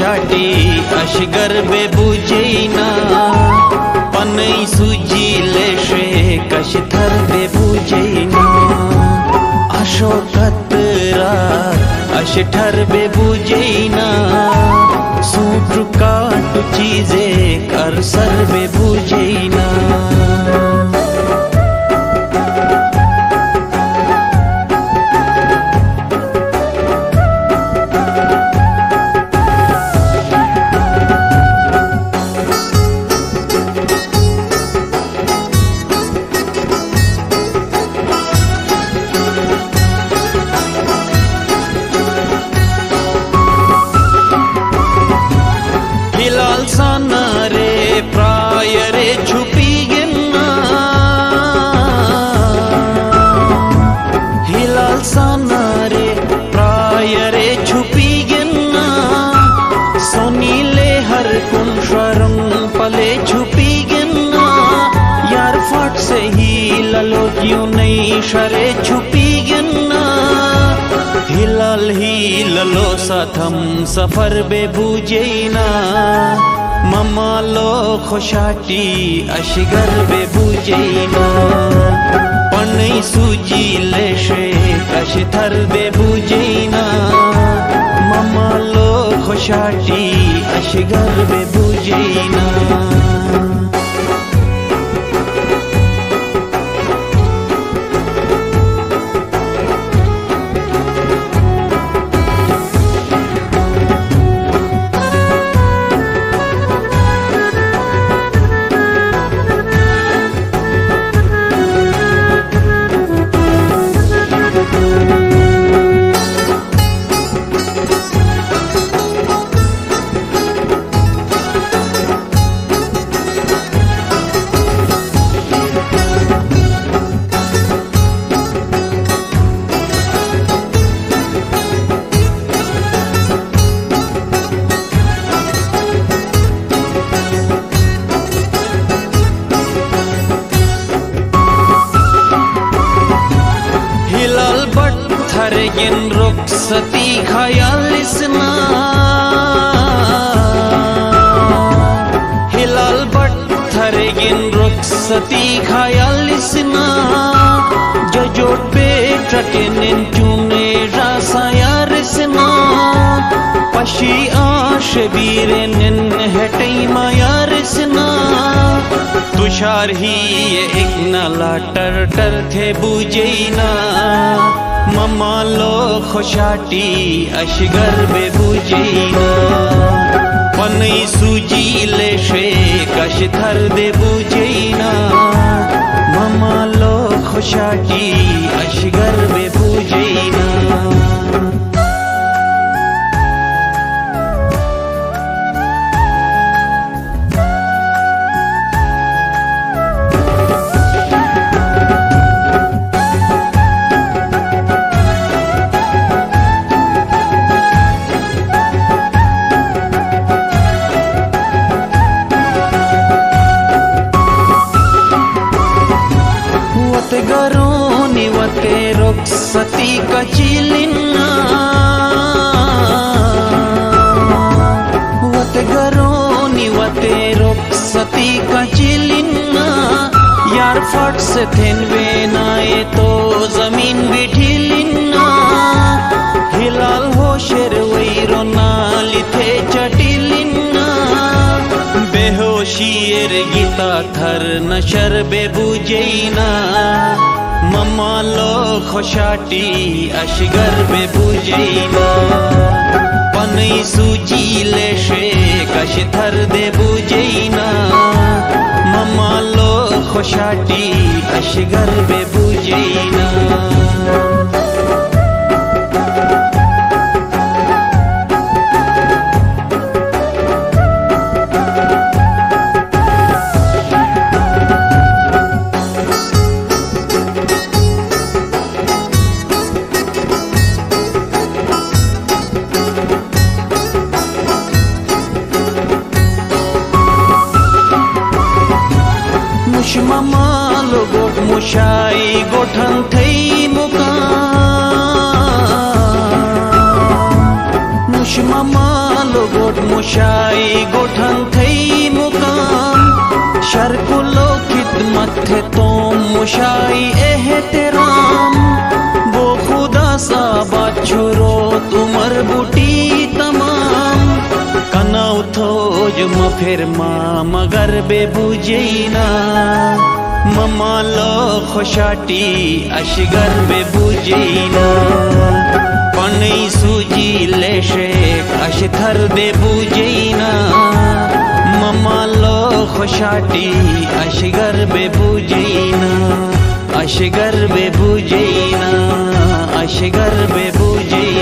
अशगर बे बुझैना पनई सूजी लेशे कश थर बे बुझेना अश ठर बे बुझेना सूट काट चीजे कर शरे छुपी गिन्ना हिलल हिललो सथम सफ़र बे बुझैना ममा लो खुशाटी अशगर बे बुझैना पनै सूजी लेशे कश थर बे बुझैना ममा लो खुशाटी अशगर बे बुझैना थरगिन रुखसती खयालिसना हिलाल बट थरगिन रुखसती खयालिसना जजोट पे ट्रकेनिन चुने रासायारिसना पशी तुषार ही एक नाला टर टर थे बुझैना ममा लो खुशाटी अशगर बे बुझैना पनै सूजी लेशे कश थर दे बुझैना ममा लो खुशाटी वते रुखसती कचिलिना वते गरोनी वते रुखसती कचिलिना यार फट से थेन वे नाए तो ज़मीन बिठिलिन्ना हिलाल हो बेहोशियर गीता थर नशर बे बुझैना ममा लो खुशाटी अशगर बे बुझैना पनै सूजी लेशे कश थर दे बुझैना ममा लो खुशाटी अशगर बे बुझैना mamalo got mushai gothan thei muka mush mamalo got mushai gothan thei হজম ফের মা মগর বে বুঝেই না। মমালো খোশাটি আশগর বে বুঝেই না। পানেই সুজি লেশে কাশ থর দে বুঝেই না। মমালো খোশাটি আশগর বে বুঝেই না। আশগর বে বুঝেই না, আশগর বে বুঝেই